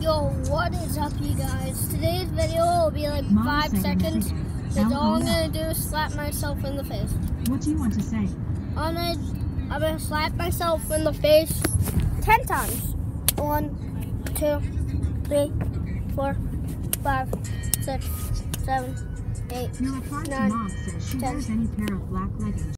Yo, what is up, you guys? Today's video will be like Mom five seconds. That's all I'm gonna do is slap myself in the face. What do you want to say? I'm gonna, I'm gonna slap myself in the face ten times. One, two, three, four, five, six, seven, eight, nine, ten.